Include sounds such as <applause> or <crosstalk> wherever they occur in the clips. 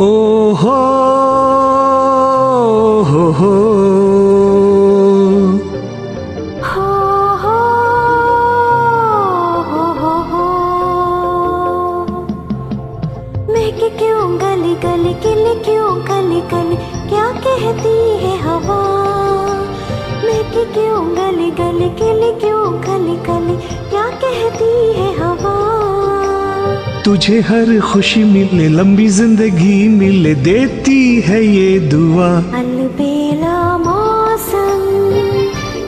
ओ हो हो। क्यों गली गली, किली, क्यों गली गली क्या कहती है हवा? महकी क्यों गली गली क्यों गली गली क्या कहती है हवा? तुझे हर खुशी मिले लंबी ज़िंदगी मिले देती है ये दुआ। अलबेला मौसम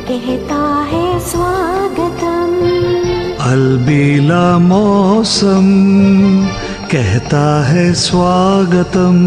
कहता है स्वागतम। अलबेला मौसम कहता है स्वागतम।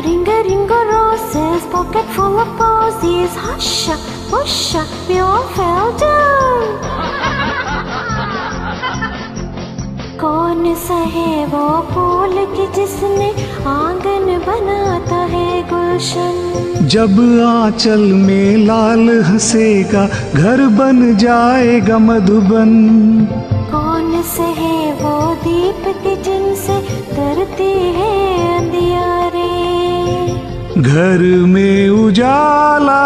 Ringo ringo roses, pocket full of posies. Husha, husha, we all fell down. <laughs> कौन सा है वो फूल कि जिसने आँगन बनाता है गुलशन जब आंचल में लाल हंसेगा घर बन जाएगा मधुबन कौन से है वो दीप कि जिनसे तरती है घर में उजाला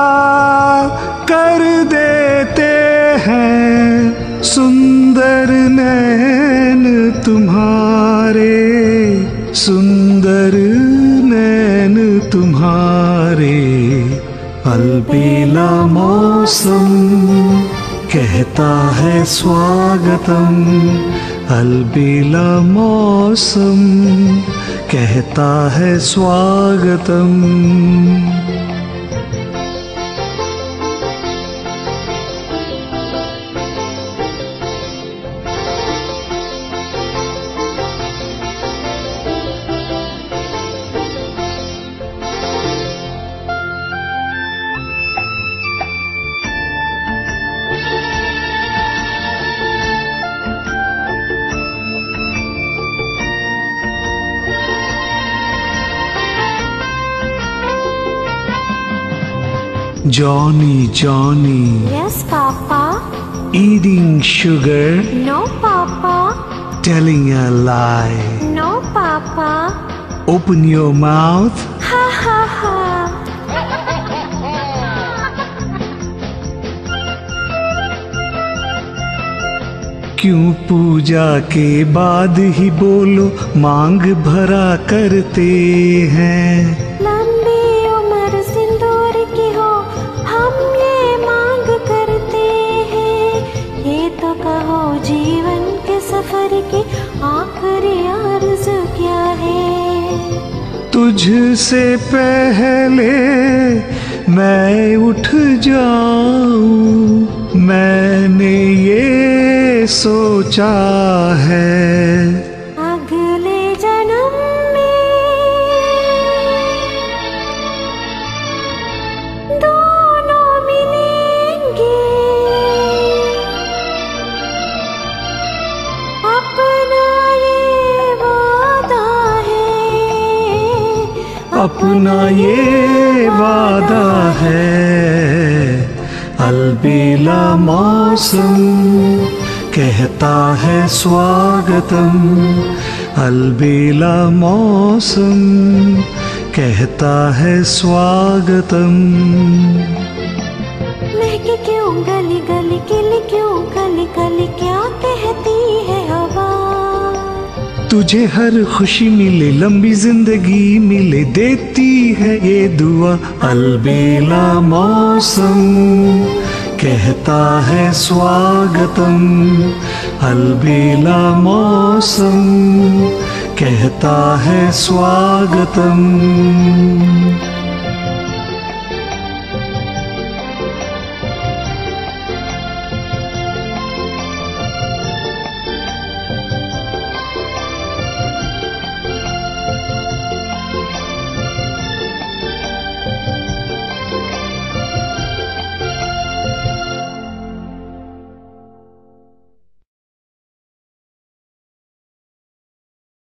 कर देते हैं। सुंदर नैन तुम्हारे, सुंदर नैन तुम्हारे। अलबेला मौसम कहता है स्वागतम अलबेला मौसम कहता है स्वागतम। Johnny, Johnny, yes papa eating sugar, no papa telling a lie. No papa Open your mouth, हा हा हा क्यों पूजा के बाद ही बोलो मांग भरा करते हैं लंबी के आखिर यार क्या है? तुझसे पहले मैं उठ जाऊँ मैंने ये सोचा है। अपना ये वादा है। अलबेला मौसम कहता है स्वागतम। अलबेला मौसम कहता है स्वागतम। तुझे हर खुशी मिले, लंबी ज़िंदगी मिले, देती है ये दुआ, अलबेला मौसम, कहता है स्वागतम, अलबेला मौसम, कहता है स्वागतम।